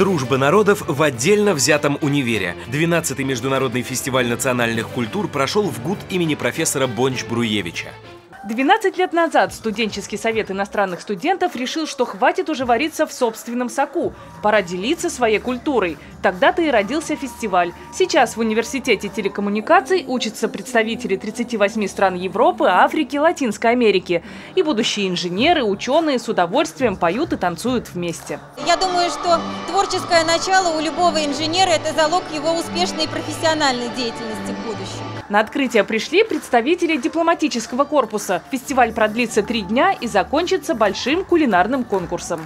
«Дружба народов в отдельно взятом универе». 12-й международный фестиваль национальных культур прошел в ГУТ имени профессора Бонч-Бруевича. 12 лет назад студенческий совет иностранных студентов решил, что хватит уже вариться в собственном соку. Пора делиться своей культурой. Тогда-то и родился фестиваль. Сейчас в Университете телекоммуникаций учатся представители 38 стран Европы, Африки, Латинской Америки. И будущие инженеры, ученые с удовольствием поют и танцуют вместе. Я думаю, что творческое начало у любого инженера – это залог его успешной профессиональной деятельности в будущем. На открытие пришли представители дипломатического корпуса. Фестиваль продлится три дня и закончится большим кулинарным конкурсом.